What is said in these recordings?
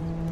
Mm-hmm.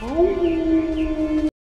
Oh.